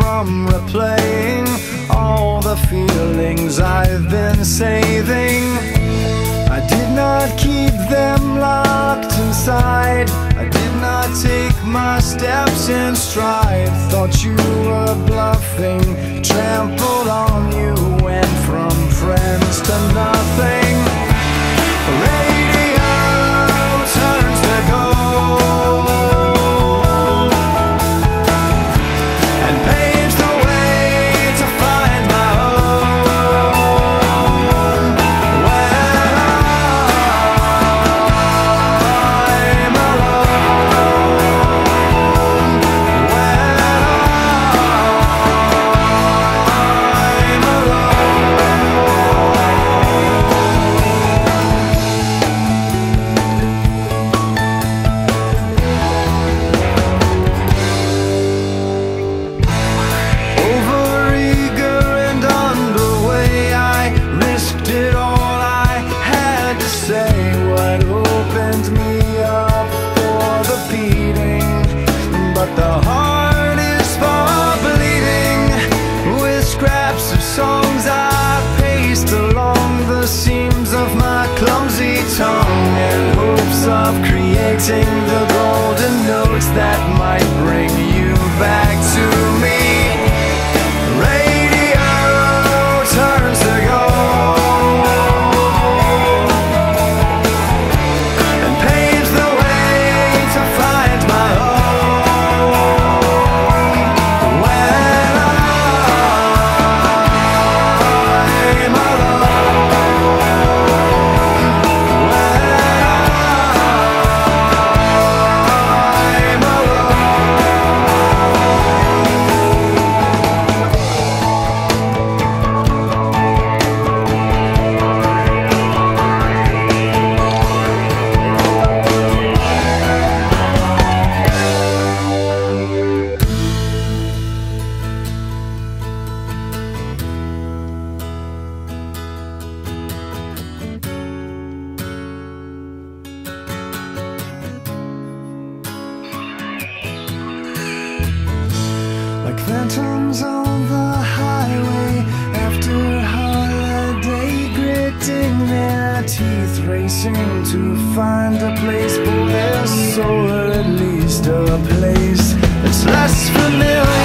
from replaying all the feelings I've been saving. I did not keep them locked inside. I did not take my steps in stride. Thought you were bluffing, trampled on you, went from friends to nothing. Of creating the golden notes that might bring you back find a place for their soul, at least a place that's less familiar.